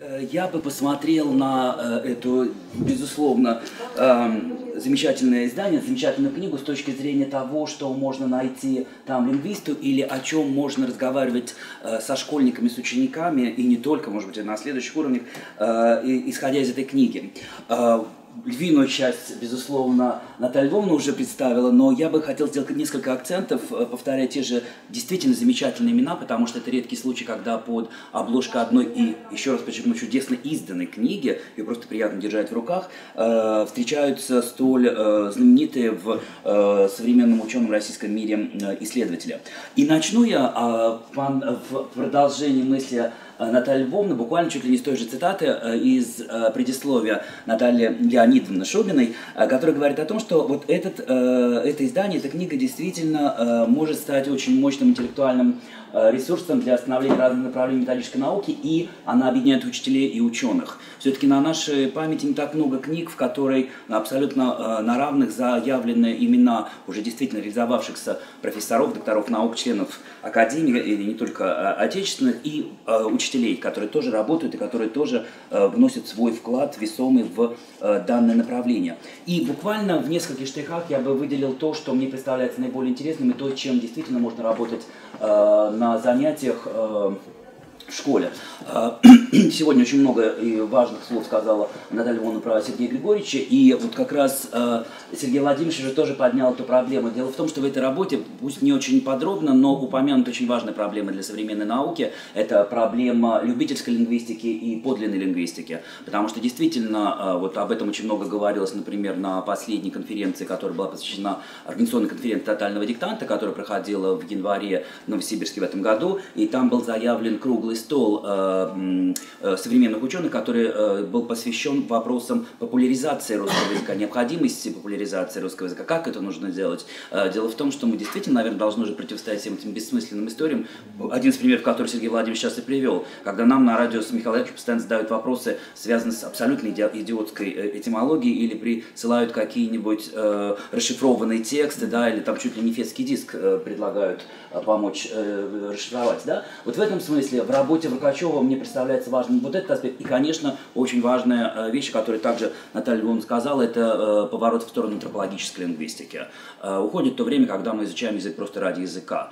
Э, я бы посмотрел на э, эту, безусловно, эм, замечательное издание, замечательную книгу с точки зрения того, что можно найти там лингвисту или о чем можно разговаривать э, со школьниками, с учениками, и не только, может быть, на следующих уровнях, исходя из этой книги львиную часть, безусловно, Наталья Львовна уже представила, но я бы хотел сделать несколько акцентов, э, повторяя те же действительно замечательные имена, потому что это редкий случай, когда под обложкой одной и, еще раз подчеркну, чудесно изданной книги, ее просто приятно держать в руках, э, встречаются столь э, знаменитые в современном ученом российском мире исследователи. И начну я э, в продолжении мысли Наталья Львовна, буквально чуть ли не с той же цитаты э, из э, предисловия Натальи Леонидовны Шубиной, которая говорит о том, что вот этот, это издание, эта книга действительно может стать очень мощным интеллектуальным Э, ресурсом для становления разных направлений методической науки, и она объединяет учителей и ученых. Все-таки на нашей памяти не так много книг, в которой абсолютно э, на равных заявлены имена уже действительно реализовавшихся профессоров, докторов наук, членов академии, или не только э, отечественных, и учителей, которые тоже работают и которые тоже вносят свой вклад весомый в данное направление. И буквально в нескольких штрихах я бы выделил то, что мне представляется наиболее интересным, и то, чем действительно можно работать на занятиях э, в школе. А, сегодня очень много важных слов сказала Наталья Ивановна про Сергея Григорьевича, и вот как раз а, Сергей Владимирович уже тоже поднял эту проблему. Дело в том, что в этой работе, пусть не очень подробно, но упомянута очень важная проблема для современной науки. Это проблема любительской лингвистики и подлинной лингвистики. Потому что действительно, а, вот об этом очень много говорилось, например, на последней конференции, которая была посвящена организационной конференции тотального диктанта, которая проходила в январе в Новосибирске в этом году, и там был заявлен круглый стол э, э, современных ученых, который э, был посвящен вопросам популяризации русского языка, необходимости популяризации русского языка, как это нужно делать. Дело в том, что мы действительно, наверное, должны уже противостоять всем этим бессмысленным историям. Один из примеров, который Сергей Владимирович сейчас и привел, когда нам на радио с Михаилом постоянно задают вопросы, связанные с абсолютно идиотской этимологией, или присылают какие-нибудь расшифрованные тексты, да, или там чуть ли не фетский диск предлагают помочь расшифровать, да. Вот в этом смысле в работе работе Вракачева мне представляется важным вот этот аспект. И, конечно, очень важная э, вещь, которую также Наталья Львовна сказала, это э, поворот в сторону антропологической лингвистики. Э, уходит то время, когда мы изучаем язык просто ради языка.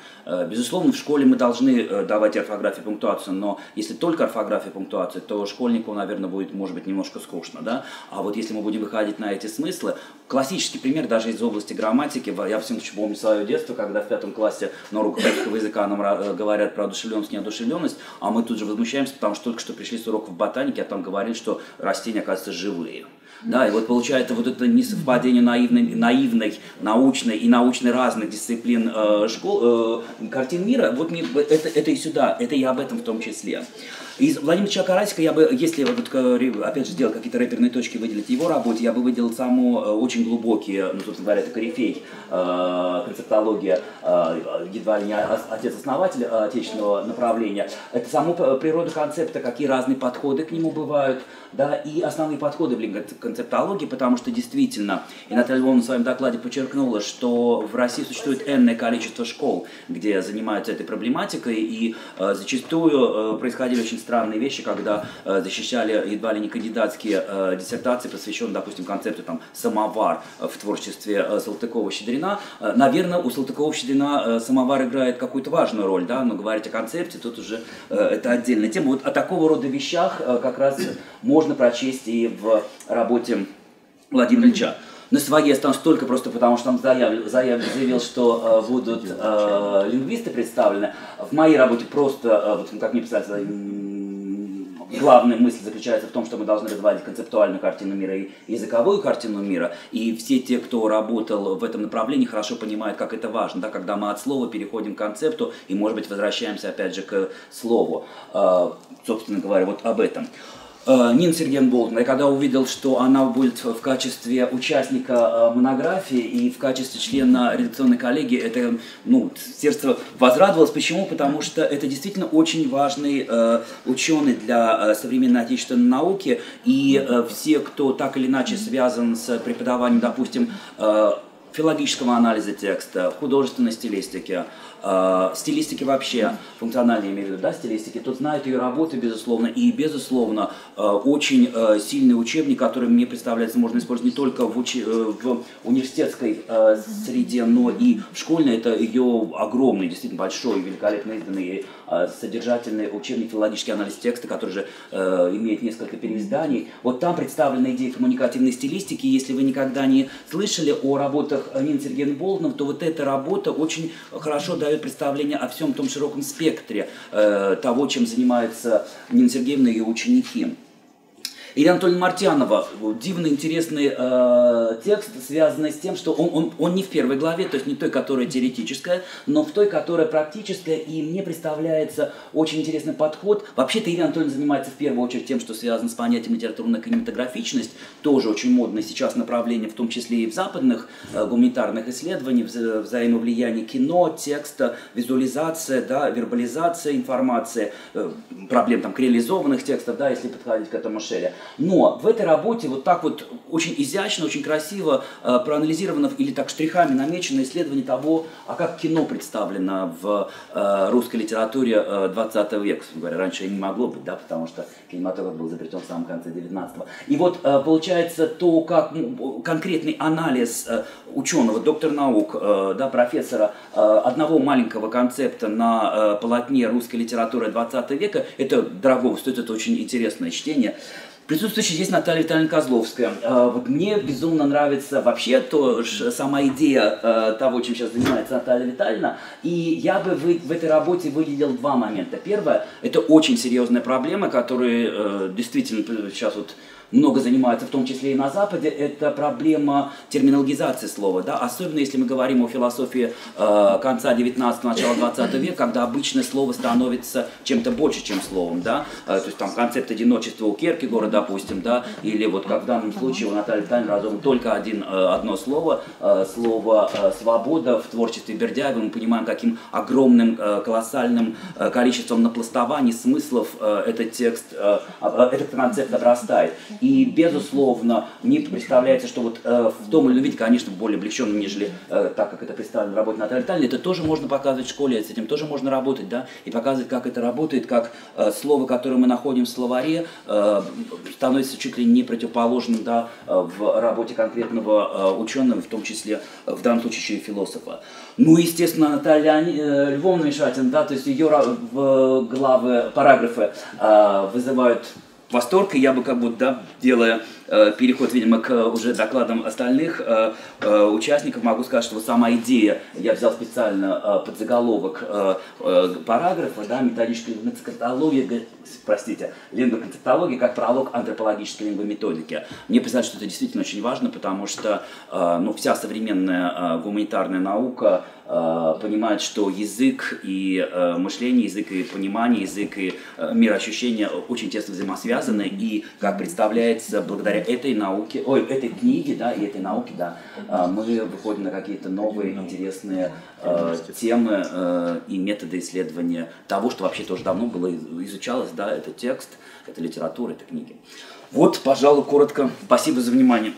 Безусловно, в школе мы должны давать орфографию пунктуацию, но если только орфография пунктуация, то школьнику, наверное, будет, может быть, немножко скучно. Да? А вот если мы будем выходить на эти смыслы, классический пример даже из области грамматики, я всем помню свое детство, когда в пятом классе на уроках языка нам говорят про одушевленность, неодушевленность, а а мы тут же возмущаемся, потому что только что пришли с уроков ботаники, а там говорили, что растения, оказывается, живые. Да, и вот получается вот это несовпадение наивной, наивной научной и научной разных дисциплин э, школ, э, картин мира, вот мне, это, это и сюда, это и об этом в том числе. Из Владимира Чакарасика я бы, если вот, опять же, сделать какие-то рэперные точки, выделить его работе, я бы выделил саму э, очень глубокие, ну, собственно говоря, это корифей, э, концептология, э, едва ли не отец-основатель отечественного направления. Это саму природу концепта, какие разные подходы к нему бывают, да, и основные подходы в концептологии, потому что действительно, и Наталья Львовна в своем докладе подчеркнула, что в России существует энное количество школ, где занимаются этой проблематикой, и э, зачастую э, происходили очень странные вещи, когда э, защищали едва ли не кандидатские э, диссертации, посвященные, допустим, концепту там, самовар в творчестве э, Салтыкова-Щедрина. Э, наверное, у Салтыкова-Щедрина э, самовар играет какую-то важную роль, да, но говорить о концепте тут уже э, это отдельная тема. Вот о такого рода вещах э, как раз можно прочесть и в работе Владимира Ильича на своей останусь только просто потому, что там заяв, заяв, заявил, что э, будут э, лингвисты представлены. В моей работе просто, э, вот, как мне писать, главная мысль заключается в том, что мы должны развивать концептуальную картину мира и языковую картину мира. И все те, кто работал в этом направлении, хорошо понимают, как это важно, да, когда мы от слова переходим к концепту и, может быть, возвращаемся опять же к слову. Э, собственно говоря, вот об этом. Э, Нина Сергеевна Болтона, я когда увидел, что она будет в качестве участника э, монографии и в качестве члена редакционной коллегии, это, ну, сердце возрадовалось. Почему? Потому что это действительно очень важный э, ученый для э, современной отечественной науки, и э, все, кто так или иначе связан с преподаванием, допустим, э, филологического анализа текста, художественной стилистики, э, стилистики вообще, функциональные имею в виду, да, стилистики, тот знает ее работы, безусловно, и, безусловно, э, очень э, сильный учебник, который мне представляется, можно использовать не только в, учи, э, в университетской э, среде, но и в школьной. Это ее огромный, действительно большой, великолепно изданный э, содержательный учебник филологический анализ текста, который же э, имеет несколько переизданий. Вот там представлены идеи коммуникативной стилистики. Если вы никогда не слышали о работах Нины Сергеевны Болтонов, то вот эта работа очень хорошо дает представление о всем том широком спектре э, того, чем занимается Нина Сергеевна и ее ученики. Илья Анатольевна Мартьянова, дивно интересный э, текст, связанный с тем, что он, он, он не в первой главе, то есть не той, которая теоретическая, но в той, которая практическая, и мне представляется очень интересный подход. Вообще-то Илья Анатольевна занимается в первую очередь тем, что связано с понятием литературная кинематографичность, тоже очень модное сейчас направление, в том числе и в западных э, гуманитарных исследованиях, вза взаимовлияние кино, текста, визуализация, да, вербализация информации, э, проблем там реализованных текстов, да, если подходить к этому шире. Но в этой работе вот так вот очень изящно, очень красиво э, проанализировано или так штрихами намечено исследование того, а как кино представлено в э, русской литературе э, 20 века. Говоря, раньше не могло быть, да, потому что кинематограф был изобретен в самом конце 19-го. И вот э, получается то, как ну, конкретный анализ э, ученого, доктора наук, э, да, профессора э, одного маленького концепта на э, полотне русской литературы 20 века, это дорого стоит, это очень интересное чтение. Присутствующая здесь Наталья Витальевна Козловская. А, вот мне безумно нравится вообще то, сама идея а, того, чем сейчас занимается Наталья Витальевна. И я бы в, этой работе выделил два момента. Первое, это очень серьезная проблема, которая действительно сейчас вот много занимаются, в том числе и на Западе, это проблема терминологизации слова. Да? Особенно если мы говорим о философии э, конца 19 начала 20 века, когда обычное слово становится чем-то больше, чем словом. Да? Э, то есть там концепт одиночества у Керкегора, допустим, да? или вот как в данном случае у Натальи Тайн разум только один, э, одно слово, э, слово э, «свобода» в творчестве Бердяева. Мы понимаем, каким огромным, колоссальным количеством напластований смыслов этот текст, этот концепт обрастает. И, безусловно, мне представляется, что вот в том или ином виде, конечно, более облегченном, нежели так, как это представлено в работе Натальи Витальевны, это тоже можно показывать в школе, с этим тоже можно работать, да, и показывать, как это работает, как слово, которое мы находим в словаре, становится чуть ли не противоположным, да, э, в работе конкретного э, ученого, в том числе, э, в данном случае еще и философа. Ну, естественно, Наталья Львовна Мишатин, да, то есть ее главы, параграфы вызывают восторг, и я бы как будто, да, делая переход, видимо, к уже докладам остальных э, э, участников, могу сказать, что вот сама идея, я взял специально э, под заголовок э, э, параграфа, да, методическая лингвоконцептология, простите, лингвоконцептология как пролог антропологической лингвометодики. Мне представляется, что это действительно очень важно, потому что э, ну, вся современная э, гуманитарная наука э, понимает, что язык и э, мышление, язык и понимание, язык и э, мироощущение очень тесно взаимосвязаны, и, как представляется, благодаря этой науке, ой, этой книге, да, и этой науке, да, э, мы выходим на какие-то новые интересные э, темы э, и методы исследования того, что вообще тоже давно было изучалось, да, это текст, это литература, это книги. Вот, пожалуй, коротко. Спасибо за внимание.